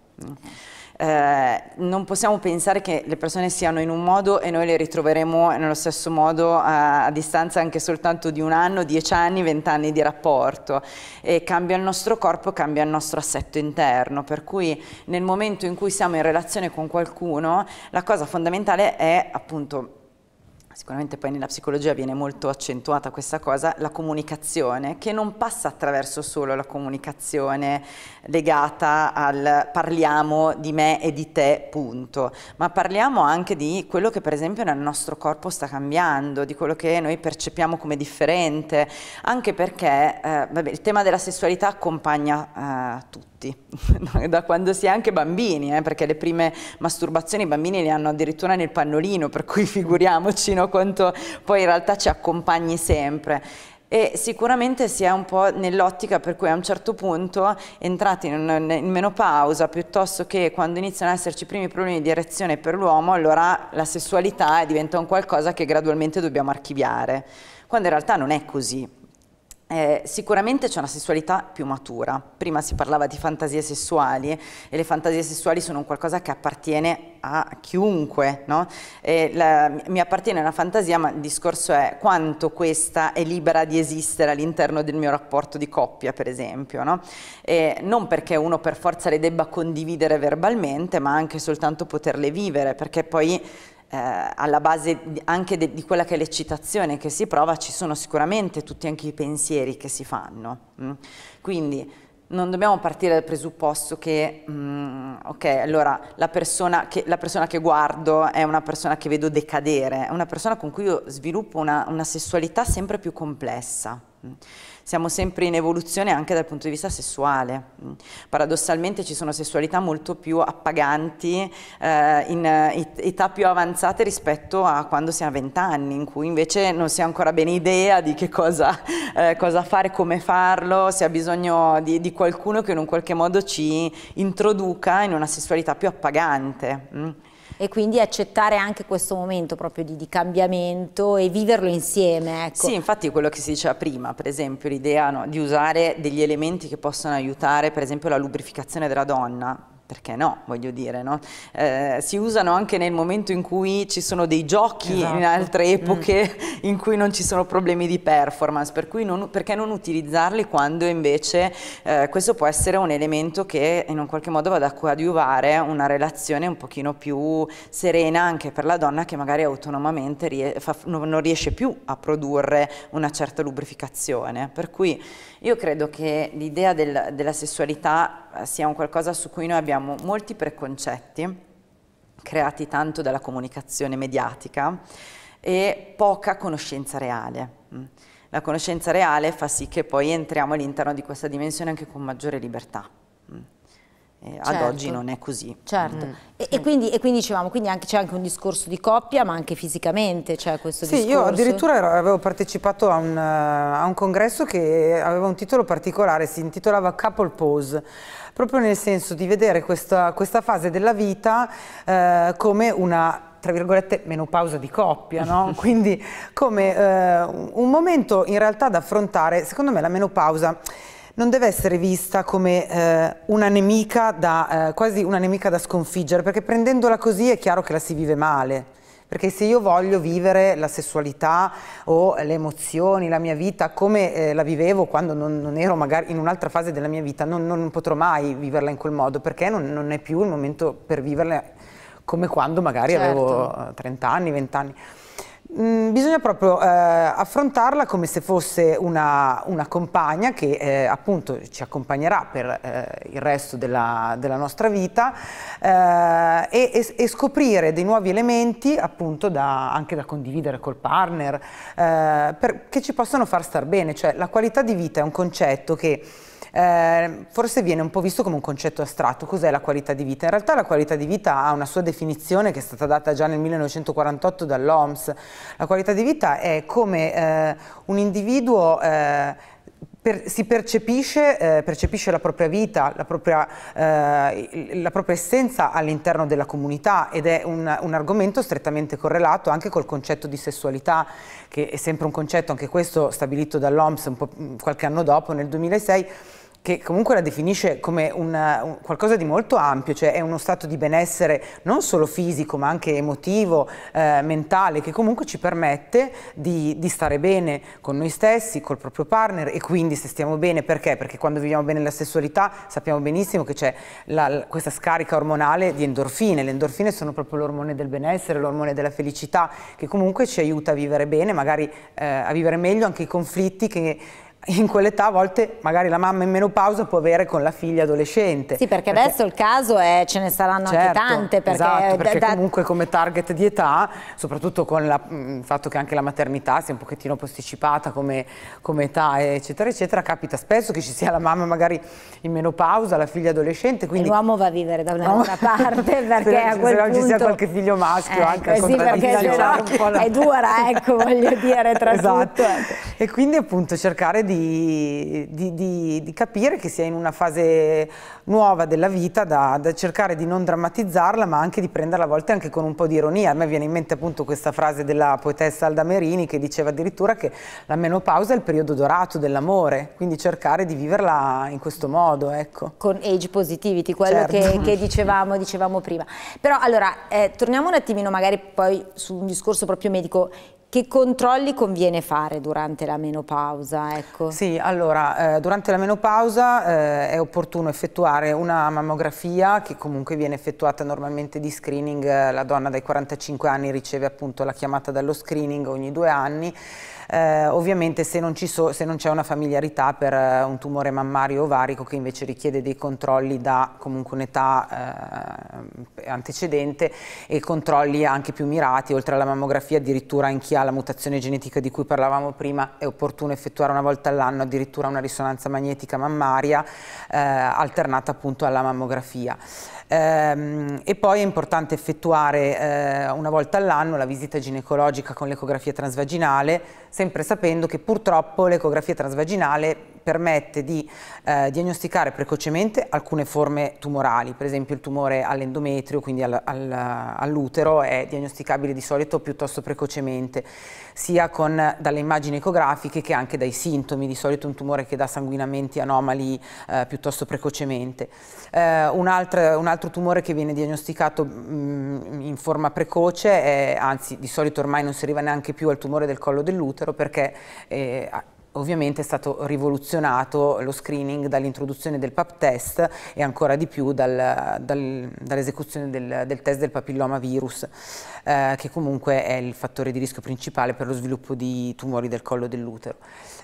Speaker 2: Eh, non possiamo pensare che le persone siano in un modo e noi le ritroveremo nello stesso modo a, a distanza anche soltanto di un anno, dieci anni, vent'anni di rapporto. E cambia il nostro corpo, cambia il nostro assetto interno, per cui nel momento in cui siamo in relazione con qualcuno, la cosa fondamentale è appunto sicuramente poi nella psicologia viene molto accentuata questa cosa, la comunicazione, che non passa attraverso solo la comunicazione legata al parliamo di me e di te, punto, ma parliamo anche di quello che per esempio nel nostro corpo sta cambiando, di quello che noi percepiamo come differente, anche perché eh, vabbè, il tema della sessualità accompagna eh, tutti da quando si è anche bambini, eh, perché le prime masturbazioni i bambini le hanno addirittura nel pannolino, per cui figuriamoci no, quanto poi in realtà ci accompagni sempre. E sicuramente si è un po' nell'ottica per cui a un certo punto entrati in, in menopausa piuttosto che quando iniziano ad esserci i primi problemi di erezione per l'uomo, allora la sessualità diventa un qualcosa che gradualmente dobbiamo archiviare, quando in realtà non è così. Eh, sicuramente c'è una sessualità più matura. Prima si parlava di fantasie sessuali e le fantasie sessuali sono qualcosa che appartiene a chiunque, no? la, mi appartiene una fantasia, ma il discorso è quanto questa è libera di esistere all'interno del mio rapporto di coppia, per esempio. No? non perché uno per forza le debba condividere verbalmente, ma anche soltanto poterle vivere, perché poi eh, alla base anche di quella che è l'eccitazione che si prova ci sono sicuramente tutti anche i pensieri che si fanno. Mm? Quindi non dobbiamo partire dal presupposto che, mm, ok, allora la persona, che, la persona, che, guardo è una persona che vedo decadere, è una persona con cui io sviluppo una, una sessualità sempre più complessa. Mm siamo sempre in evoluzione anche dal punto di vista sessuale. Mm. Paradossalmente ci sono sessualità molto più appaganti eh, in età più avanzate rispetto a quando si ha 20 anni, in cui invece non si ha ancora bene idea di che cosa, eh, cosa fare, come farlo, si ha bisogno di, di, qualcuno che in un qualche modo ci introduca in una sessualità più appagante.
Speaker 1: E quindi accettare anche questo momento proprio di, di cambiamento e viverlo insieme. Ecco.
Speaker 2: Sì, infatti quello che si diceva prima, per esempio l'idea no, di usare degli elementi che possono aiutare, per esempio la lubrificazione della donna, perché no, voglio dire, no? Eh, si usano anche nel momento in cui ci sono dei giochi esatto. in altre mm. epoche mm. in cui non ci sono problemi di performance, per cui non, perché non utilizzarli quando invece eh, questo può essere un elemento che in un qualche modo vada a coadiuvare una relazione un pochino più serena anche per la donna che magari autonomamente rie fa, non riesce più a produrre una certa lubrificazione. Per cui io credo che l'idea del, della sessualità eh, sia un qualcosa su cui noi abbiamo molti preconcetti, creati tanto dalla comunicazione mediatica, e poca conoscenza reale. Mm. La conoscenza reale fa sì che poi entriamo all'interno di questa dimensione anche con maggiore libertà. Mm. Certo. Ad oggi non è così.
Speaker 1: Certo, mm. e, e, quindi, e, quindi, dicevamo, quindi c'è anche un discorso di coppia, ma anche fisicamente c'è questo
Speaker 3: sì,
Speaker 1: discorso?
Speaker 3: Sì, io addirittura ero, avevo partecipato a un, a un, congresso che aveva un titolo particolare, si intitolava Couple Pose, proprio nel senso di vedere questa, questa fase della vita eh, come una tra virgolette menopausa di coppia, no? quindi come eh, un momento in realtà da affrontare, secondo me la menopausa non deve essere vista come eh, una nemica da, eh, quasi una nemica da sconfiggere, perché prendendola così è chiaro che la si vive male. Perché se io voglio vivere la sessualità o le emozioni, la mia vita come eh, la vivevo quando non, non, ero magari in un'altra fase della mia vita, non, non, potrò mai viverla in quel modo perché non, non, è più il momento per viverla come quando magari certo. avevo 30 anni, 20 anni. Mm, bisogna proprio eh, affrontarla come se fosse una, una compagna che eh, appunto ci accompagnerà per eh, il resto della, della nostra vita eh, e, e, scoprire dei nuovi elementi appunto da, anche da condividere col partner eh, per, che ci possano far star bene, cioè la qualità di vita è un concetto che eh, forse viene un po' visto come un concetto astratto. Cos'è la qualità di vita? In realtà la qualità di vita ha una sua definizione che è stata data già nel 1948 dall'OMS. La qualità di vita è come eh, un individuo eh, per, si percepisce, eh, percepisce, la propria vita, la propria, eh, la propria essenza all'interno della comunità ed è un, un, argomento strettamente correlato anche col concetto di sessualità, che è sempre un concetto, anche questo stabilito dall'OMS qualche anno dopo, nel 2006, che comunque la definisce come una, un, qualcosa di molto ampio, cioè è uno stato di benessere non solo fisico ma anche emotivo, eh, mentale, che comunque ci permette di, di, stare bene con noi stessi, col proprio partner e quindi se stiamo bene perché? Perché quando viviamo bene la sessualità sappiamo benissimo che c'è questa scarica ormonale di endorfine, le endorfine sono proprio l'ormone del benessere, l'ormone della felicità che comunque ci aiuta a vivere bene, magari eh, a vivere meglio anche i conflitti che in quell'età a volte magari la mamma in menopausa può avere con la figlia adolescente.
Speaker 1: Sì, perché, perché adesso il caso è ce ne saranno certo, anche tante. Perché,
Speaker 3: esatto, perché da, comunque come target di età, soprattutto con la, il fatto che anche la maternità sia un pochettino posticipata come, come, età, eccetera, eccetera, capita spesso che ci sia la mamma magari in menopausa, la figlia adolescente. Quindi...
Speaker 1: l'uomo va a vivere da un'altra parte perché se, a quel se punto...
Speaker 3: ci sia qualche figlio maschio ecco, anche
Speaker 1: sì, perché no, è dura, ecco, voglio dire, tra esatto. tutto.
Speaker 3: E quindi appunto cercare di di, di, di, di, capire che si è in una fase nuova della vita da, da, cercare di non drammatizzarla ma anche di prenderla a volte anche con un po' di ironia. A me viene in mente appunto questa frase della poetessa Alda Merini che diceva addirittura che la menopausa è il periodo dorato dell'amore, quindi cercare di viverla in questo modo. Ecco.
Speaker 1: Con age positivity, quello certo. che, che dicevamo, dicevamo, prima. Però allora eh, torniamo un attimino magari poi su un discorso proprio medico. Che controlli conviene fare durante la menopausa? Ecco.
Speaker 3: Sì, allora, eh, durante la menopausa eh, è opportuno effettuare una mammografia che comunque viene effettuata normalmente di screening, la donna dai 45 anni riceve appunto la chiamata dallo screening ogni due anni eh, ovviamente se non, so, c'è una familiarità per eh, un tumore mammario ovarico che invece richiede dei controlli da comunque un'età eh, antecedente e controlli anche più mirati, oltre alla mammografia addirittura in chi ha la mutazione genetica di cui parlavamo prima è opportuno effettuare una volta all'anno addirittura una risonanza magnetica mammaria eh, alternata appunto alla mammografia. Ehm, e poi è importante effettuare eh, una volta all'anno la visita ginecologica con l'ecografia transvaginale, sempre sapendo che purtroppo l'ecografia transvaginale permette di eh, diagnosticare precocemente alcune forme tumorali, per esempio il tumore all'endometrio, quindi al, al, all'utero, è diagnosticabile di solito piuttosto precocemente, sia con, dalle immagini ecografiche che anche dai sintomi, di solito un tumore che dà sanguinamenti anomali eh, piuttosto precocemente. Eh, un, altro, un, altro, tumore che viene diagnosticato mh, mm, in forma precoce, è, anzi di solito ormai non si arriva neanche più al tumore del collo dell'utero perché eh, ovviamente è stato rivoluzionato lo screening dall'introduzione del PAP test e ancora di più dal, dal, dall'esecuzione del, del, test del papilloma virus, eh, che comunque è il fattore di rischio principale per lo sviluppo di tumori del collo dell'utero.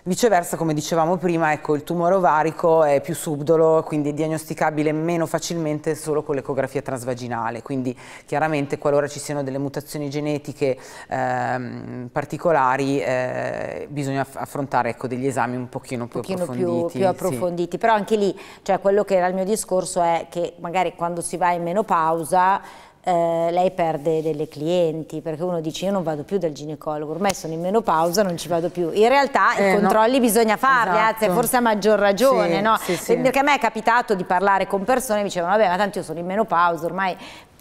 Speaker 3: Viceversa, come dicevamo prima, ecco, il tumore ovarico è più subdolo, quindi è diagnosticabile meno facilmente solo con l'ecografia transvaginale, quindi chiaramente qualora ci siano delle mutazioni genetiche ehm, particolari eh, bisogna affrontare ecco, degli esami un pochino più un approfonditi.
Speaker 1: Più, più approfonditi. Sì. però anche lì, cioè quello che era il mio discorso è che magari quando si va in menopausa eh, lei perde delle clienti perché uno dice io non vado più dal ginecologo, ormai sono in menopausa, non ci vado più. In realtà eh, i controlli no. bisogna farli, esatto. anzi forse a maggior ragione, sì, no? sì, sì. perché a me è capitato di parlare con persone che dicevano vabbè ma tanto io sono in menopausa, ormai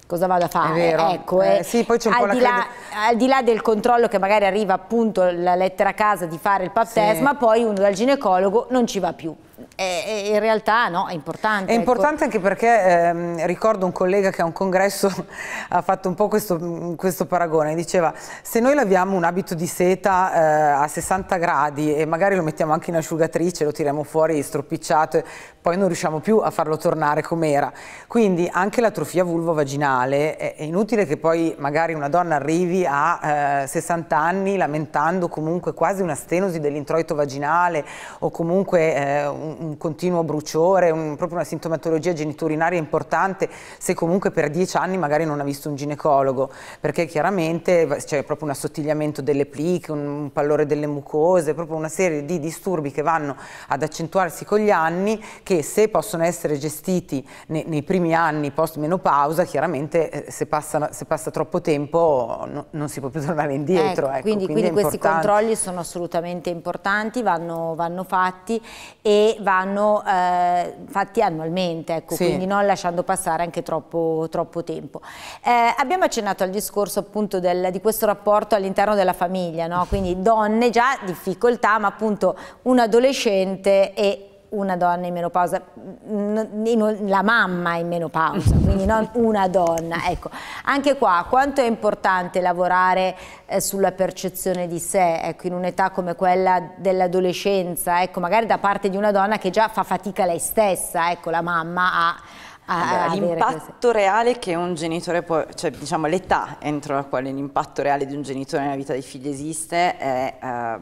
Speaker 1: cosa vado a fare? Ecco, eh, sì, poi c'è un al, po di là, al di là del controllo che magari arriva appunto la lettera a casa di fare il pap test, ma poi uno dal ginecologo non ci va più. In realtà no, è importante.
Speaker 3: È ecco. importante anche perché ehm, ricordo un collega che a un congresso ha fatto un po' questo, questo, paragone, diceva se noi laviamo un abito di seta eh, a 60 gradi e magari lo mettiamo anche in asciugatrice, lo tiriamo fuori stropicciato, poi non riusciamo più a farlo tornare com'era. Quindi anche l'atrofia vulvo-vaginale è, è, inutile che poi magari una donna arrivi a eh, 60 anni lamentando comunque quasi una stenosi dell'introito vaginale o comunque eh, un, un, continuo bruciore, un, proprio una sintomatologia geniturinaria importante se comunque per 10 anni magari non ha visto un ginecologo, perché chiaramente c'è proprio un assottigliamento delle pliche, un, pallore delle mucose, proprio una serie di disturbi che vanno ad accentuarsi con gli anni che se possono essere gestiti nei, nei primi anni post menopausa, chiaramente eh, se, passa, se, passa, troppo tempo no, non si può più tornare indietro.
Speaker 1: Ecco, ecco, quindi, quindi, quindi questi controlli sono assolutamente importanti, vanno, vanno fatti e vanno eh, fatti annualmente, ecco, sì. quindi non lasciando passare anche troppo, troppo tempo. Eh, abbiamo accennato al discorso appunto del, di questo rapporto all'interno della famiglia, no? quindi donne già difficoltà, ma appunto un adolescente e una donna in menopausa, la mamma in menopausa, quindi non una donna. Ecco, anche qua quanto è importante lavorare eh, sulla percezione di sé, ecco, in un'età come quella dell'adolescenza, ecco, magari da parte di una donna che già fa fatica lei stessa, ecco, la mamma a
Speaker 2: L'impatto reale che un genitore può, cioè diciamo l'età entro la quale l'impatto reale di un genitore nella vita dei figli esiste è eh,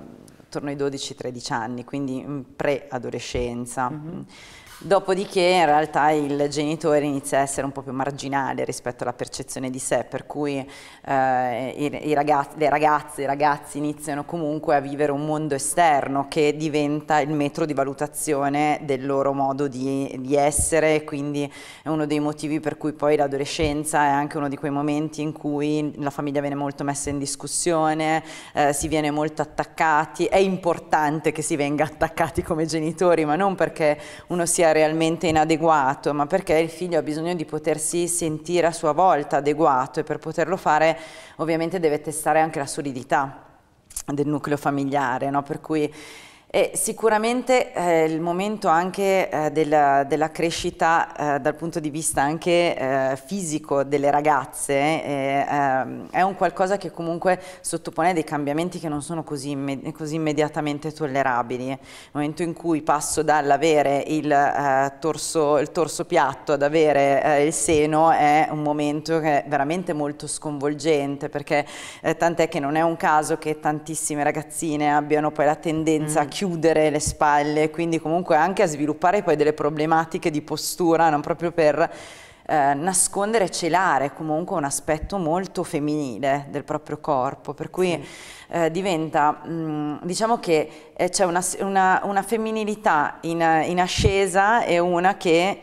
Speaker 2: attorno ai 12-13 anni, quindi in pre-adolescenza. Mm -hmm. Dopodiché in realtà il genitore inizia a essere un po' più marginale rispetto alla percezione di sé, per cui eh, i, i ragazzi, le ragazze e i ragazzi iniziano comunque a vivere un mondo esterno che diventa il metro di valutazione del loro modo di, di essere, quindi è uno dei motivi per cui poi l'adolescenza è anche uno di quei momenti in cui la famiglia viene molto messa in discussione, eh, si viene molto attaccati, è importante che si venga attaccati come genitori, ma non perché uno sia realmente inadeguato, ma perché il figlio ha bisogno di potersi sentire a sua volta adeguato e per poterlo fare ovviamente deve testare anche la solidità del nucleo familiare, no? per cui e sicuramente eh, il momento anche eh, della, della, crescita eh, dal punto di vista anche eh, fisico delle ragazze eh, ehm, è un qualcosa che comunque sottopone dei cambiamenti che non sono così, imme così immediatamente tollerabili. Il momento in cui passo dall'avere il, eh, torso, il torso piatto ad avere il seno è un momento che è veramente molto sconvolgente perché tant'è che non è un caso che tantissime ragazzine abbiano poi la tendenza mm. a chiudere le spalle, quindi comunque anche a sviluppare poi delle problematiche di postura, non proprio per eh, nascondere e celare comunque un aspetto molto femminile del proprio corpo, per cui sì. eh, diventa, mh, mm, diciamo che eh, c'è una, una, una, femminilità in, in ascesa e una che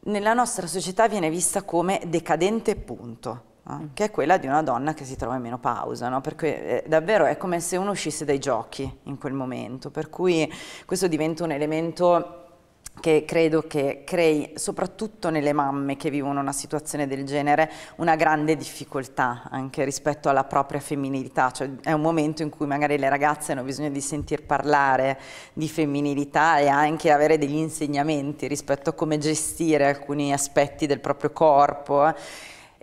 Speaker 2: nella nostra società viene vista come decadente punto che è quella di una donna che si trova in menopausa, no? perché eh, davvero è come se uno uscisse dai giochi in quel momento, per cui questo diventa un elemento che credo che crei soprattutto nelle mamme che vivono una situazione del genere una grande difficoltà anche rispetto alla propria femminilità, cioè è un momento in cui magari le ragazze hanno bisogno di sentir parlare di femminilità e anche avere degli insegnamenti rispetto a come gestire alcuni aspetti del proprio corpo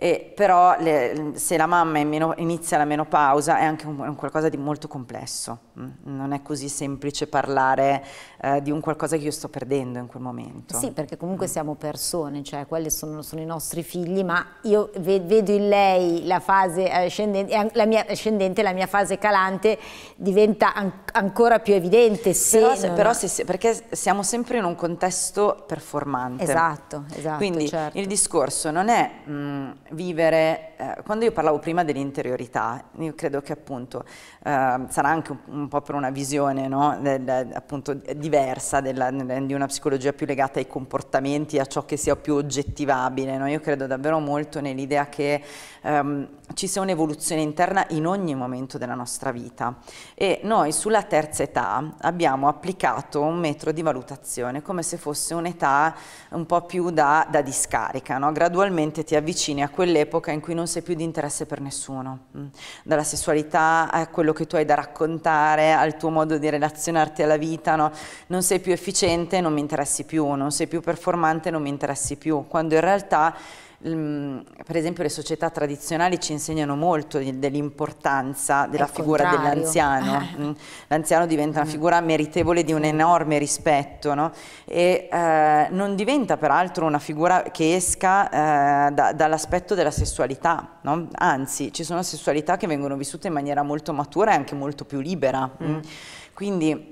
Speaker 2: e però le, se la mamma inizia la menopausa è anche un, un qualcosa di molto complesso, non è così semplice parlare eh, di un qualcosa che io sto perdendo in quel momento.
Speaker 1: Sì, perché comunque siamo persone, cioè quelli sono, sono i nostri figli, ma io vedo in lei la fase ascendente, la mia, ascendente, la mia fase calante diventa an ancora più evidente.
Speaker 2: Se però, se, però se, perché siamo sempre in un contesto performante.
Speaker 1: Esatto, esatto.
Speaker 2: Quindi
Speaker 1: certo.
Speaker 2: il discorso non è mh, mm, vivere, eh, quando io parlavo prima dell'interiorità, io credo che appunto eh, sarà anche un, un, po' per una visione no, del, appunto di diversa della, di una psicologia più legata ai comportamenti, a ciò che sia più oggettivabile. No? Io credo davvero molto nell'idea che um, ci sia un'evoluzione interna in ogni momento della nostra vita e noi sulla terza età abbiamo applicato un metro di valutazione come se fosse un'età un po' più da, da discarica, no? gradualmente ti avvicini a quell'epoca in cui non sei più di interesse per nessuno, mm. dalla sessualità a quello che tu hai da raccontare, al tuo modo di relazionarti alla vita, no? non sei più efficiente, non mi interessi più, non sei più performante, non mi interessi più, quando in realtà per esempio le società tradizionali ci insegnano molto dell'importanza della figura dell'anziano. Mm. L'anziano diventa una mm. figura meritevole di un enorme rispetto no? e eh, non diventa peraltro una figura che esca eh, da, dall'aspetto della sessualità, no? anzi ci sono sessualità che vengono vissute in maniera molto matura e anche molto più libera. Mm. Quindi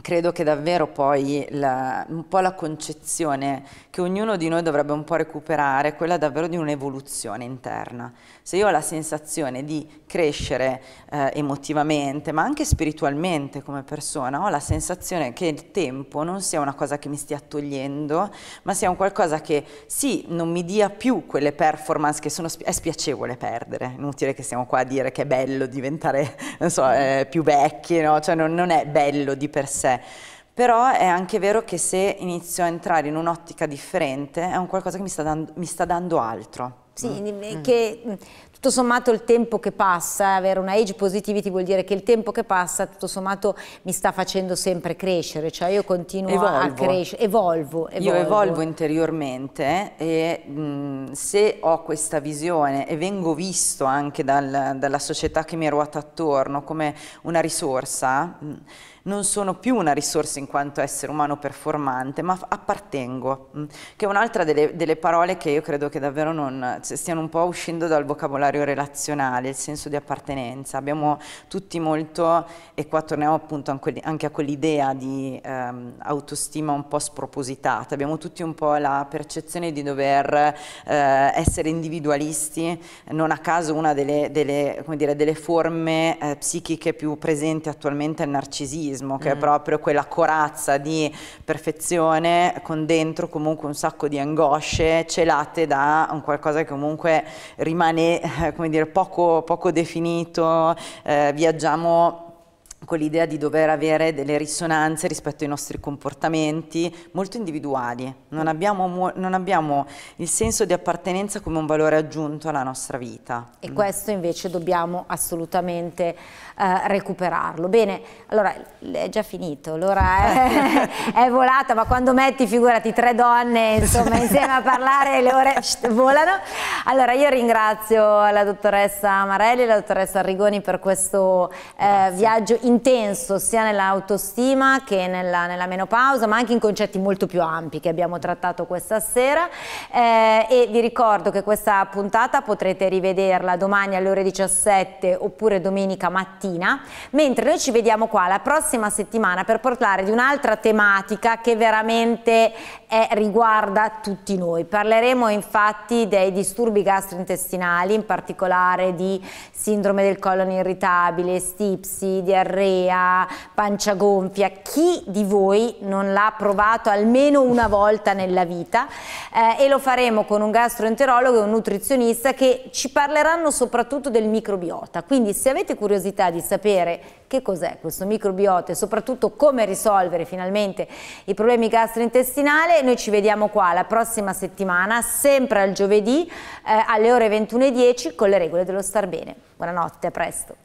Speaker 2: credo che davvero poi la, un po' la concezione che ognuno di noi dovrebbe un po' recuperare quella davvero di un'evoluzione interna. Se io ho la sensazione di crescere eh, emotivamente, ma anche spiritualmente come persona, ho la sensazione che il tempo non sia una cosa che mi stia togliendo, ma sia un qualcosa che sì, non mi dia più quelle performance che sono, è spiacevole perdere, inutile che stiamo qua a dire che è bello diventare, so, eh, più vecchi, no? cioè non, non è bello di per sé però è anche vero che se inizio a entrare in un'ottica differente è un qualcosa che mi sta dando, mi sta dando altro.
Speaker 1: Sì, mm. che mm, tutto sommato il tempo che passa, avere una age positivity vuol dire che il tempo che passa tutto sommato mi sta facendo sempre crescere, cioè io continuo evolvo. a crescere, evolvo,
Speaker 2: evolvo, Io evolvo interiormente e mh, mm, se ho questa visione e vengo visto anche dal, dalla società che mi ruota attorno come una risorsa, mh, non sono più una risorsa in quanto essere umano performante, ma appartengo, mm, che è un'altra delle, delle, parole che io credo che davvero non, stiano un po' uscendo dal vocabolario relazionale, il senso di appartenenza. Abbiamo tutti molto, e qua torniamo appunto anche a quell'idea di ehm, autostima un po' spropositata, abbiamo tutti un po' la percezione di dover eh, essere individualisti, non a caso una delle, delle, dire, delle forme eh, psichiche più presenti attualmente è il narcisismo, narcisismo, che mm. è proprio quella corazza di perfezione con dentro comunque un sacco di angosce celate da un qualcosa che comunque rimane, eh, come dire, poco, poco definito, eh, viaggiamo con l'idea di dover avere delle risonanze rispetto ai nostri comportamenti molto individuali. Non abbiamo, non abbiamo, il senso di appartenenza come un valore aggiunto alla nostra vita.
Speaker 1: E questo invece dobbiamo assolutamente eh, recuperarlo. Bene, allora è già finito, l'ora è, è, volata, ma quando metti, figurati, tre donne insomma, insieme a parlare le ore volano. Allora io ringrazio la dottoressa Marelli e la dottoressa Arrigoni per questo eh, viaggio intenso sia nell'autostima che nella, nella, menopausa, ma anche in concetti molto più ampi che abbiamo trattato questa sera. Eh, e vi ricordo che questa puntata potrete rivederla domani alle ore 17 oppure domenica mattina mattina, mentre noi ci vediamo qua la prossima settimana per parlare di un'altra tematica che veramente è, riguarda tutti noi. Parleremo infatti dei disturbi gastrointestinali, in particolare di sindrome del colon irritabile, stipsi, diarrea, pancia gonfia. Chi di voi non l'ha provato almeno una volta nella vita? Eh, e lo faremo con un gastroenterologo e un nutrizionista che ci parleranno soprattutto del microbiota. Quindi se avete curiosità di di sapere che cos'è questo microbiota e soprattutto come risolvere finalmente i problemi gastrointestinali. Noi ci vediamo qua la prossima settimana, sempre al giovedì eh, alle ore 21.10 con le regole dello star bene. Buonanotte, a presto.